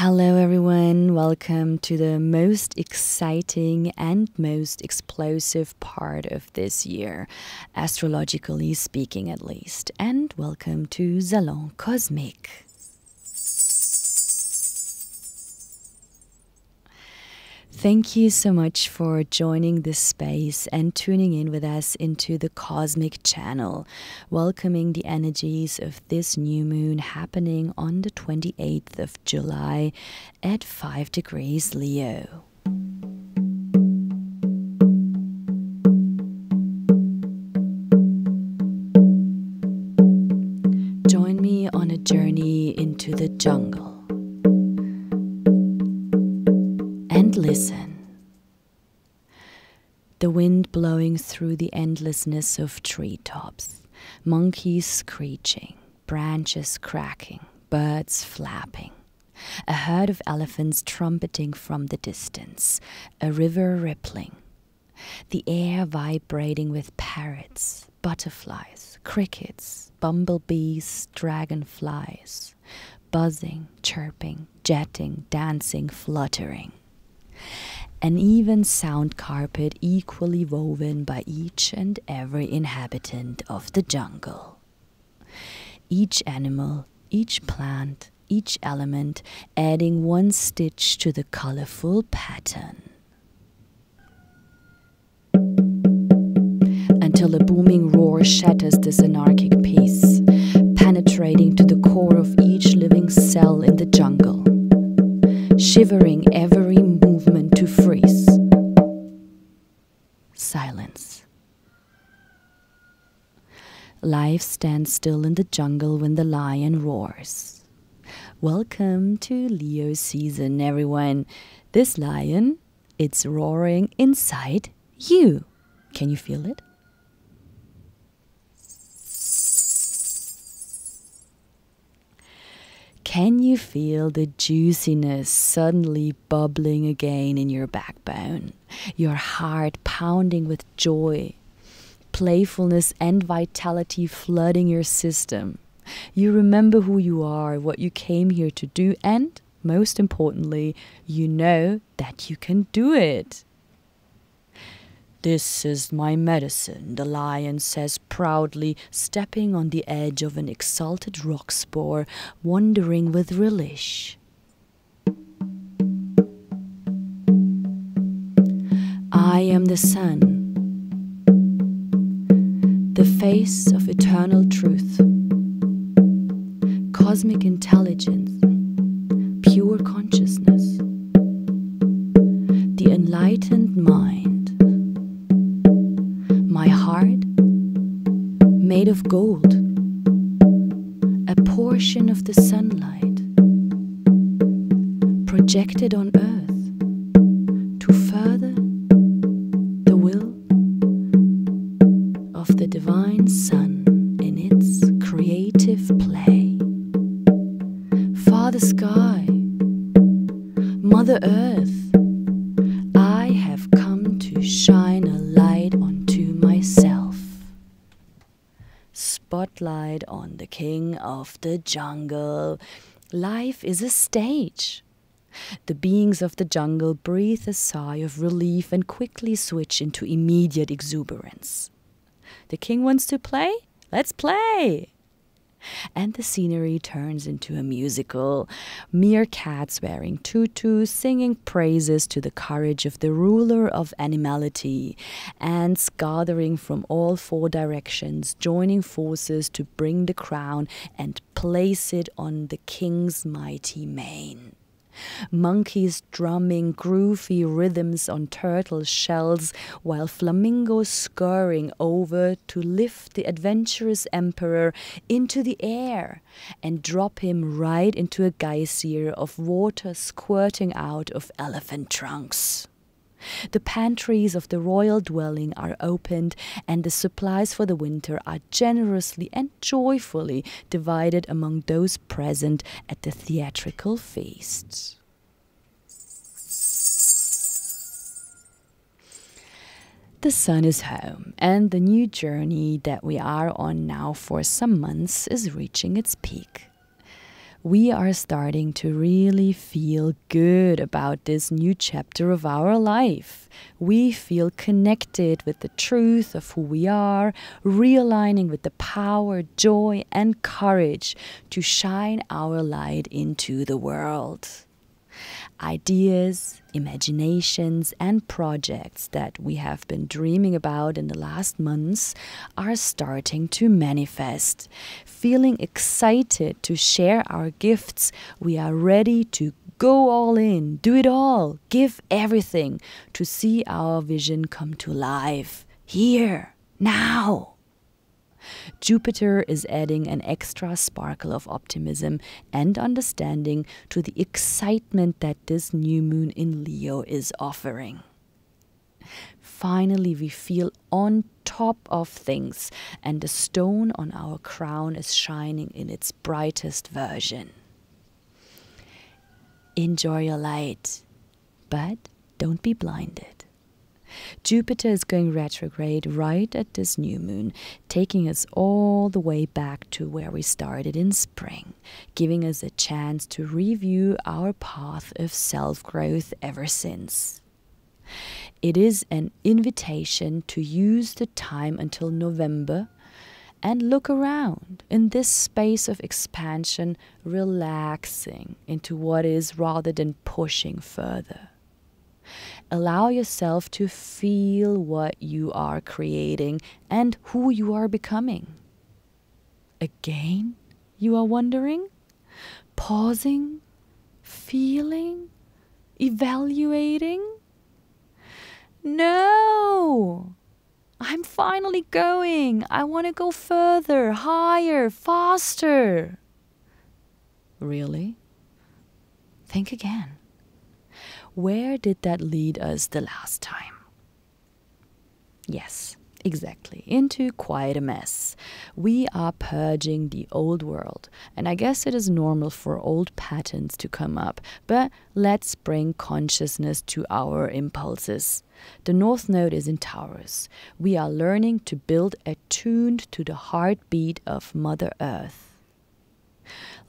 Hello, everyone. Welcome to the most exciting and most explosive part of this year, astrologically speaking, at least. And welcome to Salon Cosmiq. Thank you so much for joining this space and tuning in with us into the Cosmic Channel, welcoming the energies of this new moon happening on the 28th of July at 5 degrees Leo. Join me on a journey into the jungle listen. The wind blowing through the endlessness of treetops, monkeys screeching, branches cracking, birds flapping, a herd of elephants trumpeting from the distance, a river rippling, the air vibrating with parrots, butterflies, crickets, bumblebees, dragonflies, buzzing, chirping, jetting, dancing, fluttering an even sound carpet equally woven by each and every inhabitant of the jungle. Each animal, each plant, each element adding one stitch to the colorful pattern. Until a booming roar shatters this anarchic peace, penetrating to the core of each living cell in the jungle, shivering every Life stands still in the jungle when the lion roars. Welcome to Leo season, everyone. This lion, it's roaring inside you. Can you feel it? Can you feel the juiciness suddenly bubbling again in your backbone? Your heart pounding with joy, playfulness and vitality flooding your system. You remember who you are, what you came here to do, and most importantly, you know that you can do it. This is my medicine, the lion says proudly, stepping on the edge of an exalted rock spore, wondering with relish. I am the sun, of eternal truth, cosmic intelligence, pure consciousness, the enlightened mind. My heart made of gold, a portion of the sunlight projected on earth Come to shine a light onto myself. Spotlight on the king of the jungle. Life is a stage. The beings of the jungle breathe a sigh of relief and quickly switch into immediate exuberance. The king wants to play? Let's play! And the scenery turns into a musical. Meerkats wearing tutus, singing praises to the courage of the ruler of animality, ants gathering from all four directions, joining forces to bring the crown and place it on the king's mighty mane monkeys drumming groovy rhythms on turtle shells, while flamingos scurrying over to lift the adventurous emperor into the air and drop him right into a geyser of water squirting out of elephant trunks. The pantries of the royal dwelling are opened, and the supplies for the winter are generously and joyfully divided among those present at the theatrical feast. The sun is home, and the new journey that we are on now for some months is reaching its peak. We are starting to really feel good about this new chapter of our life. We feel connected with the truth of who we are, realigning with the power, joy, and courage to shine our light into the world. Ideas, imaginations, and projects that we have been dreaming about in the last months are starting to manifest. Feeling excited to share our gifts, we are ready to go all in, do it all, give everything to see our vision come to life. Here, now. Jupiter is adding an extra sparkle of optimism and understanding to the excitement that this new moon in Leo is offering. Finally, we feel on top of things, and the stone on our crown is shining in its brightest version. Enjoy your light, but don't be blinded. Jupiter is going retrograde right at this new moon, taking us all the way back to where we started in spring, giving us a chance to review our path of self growth ever since. It is an invitation to use the time until November and look around in this space of expansion, relaxing into what is rather than pushing further. Allow yourself to feel what you are creating and who you are becoming. Again, you are wondering? Pausing? Feeling? Evaluating? No! I'm finally going. I want to go further, higher, faster. Really? Think again. Where did that lead us the last time? Yes, exactly, into quite a mess. We are purging the old world, and I guess it is normal for old patterns to come up, but let's bring consciousness to our impulses. The North Node is in Taurus. We are learning to build attuned to the heartbeat of Mother Earth.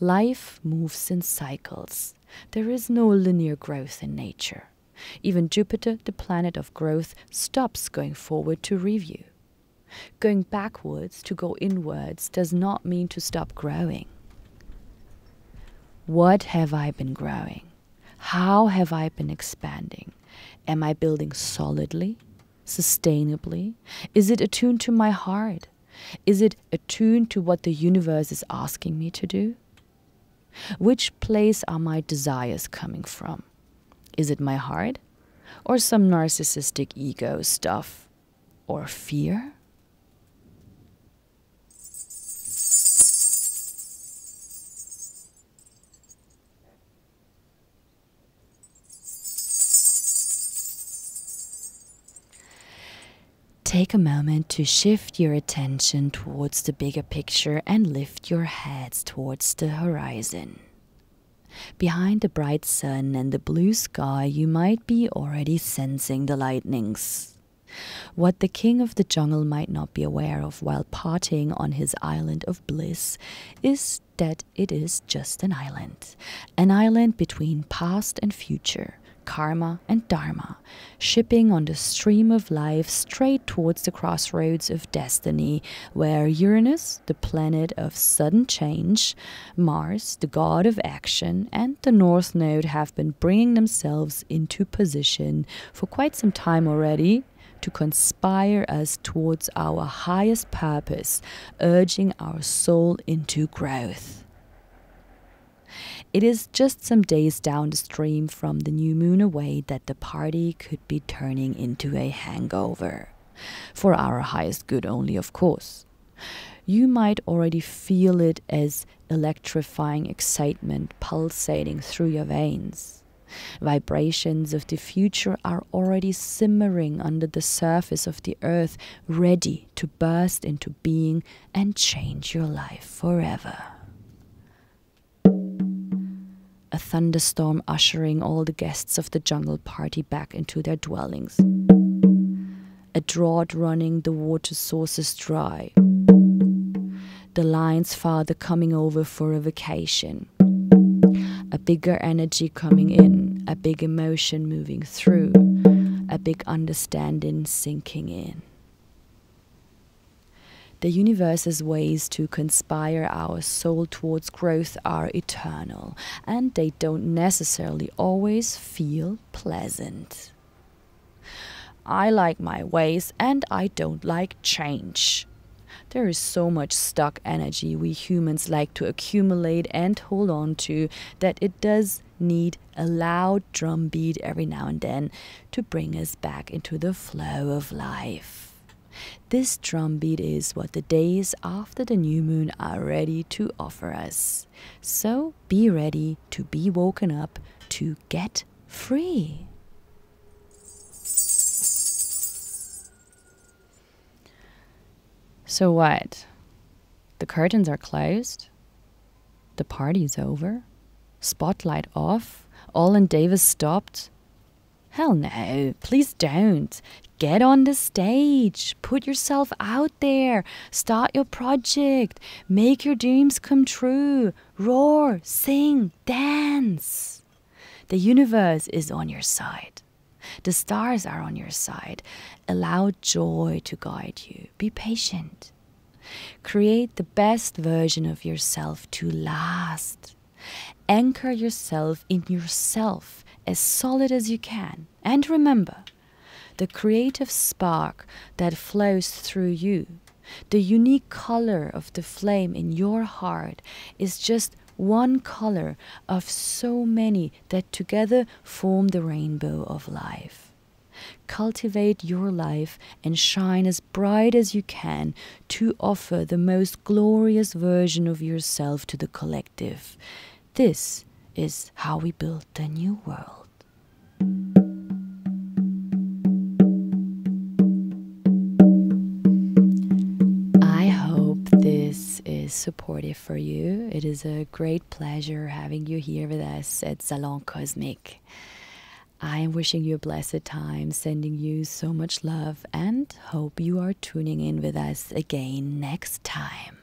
Life moves in cycles. There is no linear growth in nature. Even Jupiter, the planet of growth, stops going forward to review. Going backwards to go inwards does not mean to stop growing. What have I been growing? How have I been expanding? Am I building solidly, sustainably? Is it attuned to my heart? Is it attuned to what the universe is asking me to do? Which place are my desires coming from? Is it my heart? Or some narcissistic ego stuff? Or fear? Take a moment to shift your attention towards the bigger picture and lift your heads towards the horizon. Behind the bright sun and the blue sky, you might be already sensing the lightnings. What the king of the jungle might not be aware of while partying on his island of bliss is that it is just an island, an island between past and future, karma, and dharma, shipping on the stream of life straight towards the crossroads of destiny, where Uranus, the planet of sudden change, Mars, the god of action, and the North Node have been bringing themselves into position for quite some time already to conspire us towards our highest purpose, urging our soul into growth. It is just some days down the stream from the new moon away that the party could be turning into a hangover. For our highest good only, of course. You might already feel it as electrifying excitement pulsating through your veins. Vibrations of the future are already simmering under the surface of the earth, ready to burst into being and change your life forever thunderstorm ushering all the guests of the jungle party back into their dwellings. A drought running the water sources dry. The lion's father coming over for a vacation. a bigger energy coming in, a big emotion moving through, a big understanding sinking in. The universe's ways to conspire our soul towards growth are eternal, and they don't necessarily always feel pleasant. I like my ways and I don't like change. There is so much stuck energy we humans like to accumulate and hold on to that it does need a loud drum beat every now and then to bring us back into the flow of life. This drum beat is what the days after the new moon are ready to offer us. So be ready to be woken up to get free. So what? The curtains are closed? The party's over? Spotlight off? All in Davis stopped? Hell no, please don't. Get on the stage. Put yourself out there. Start your project. Make your dreams come true. Roar, sing, dance. The universe is on your side. The stars are on your side. Allow joy to guide you. Be patient. Create the best version of yourself to last. Anchor yourself in yourself as solid as you can. And remember, the creative spark that flows through you, the unique color of the flame in your heart, is just one color of so many that together form the rainbow of life. Cultivate your life and shine as bright as you can to offer the most glorious version of yourself to the collective. This is how we build the new world. Is supportive for you. It is a great pleasure having you here with us at Salon Cosmiq. I am wishing you a blessed time, sending you so much love, and hope you are tuning in with us again next time.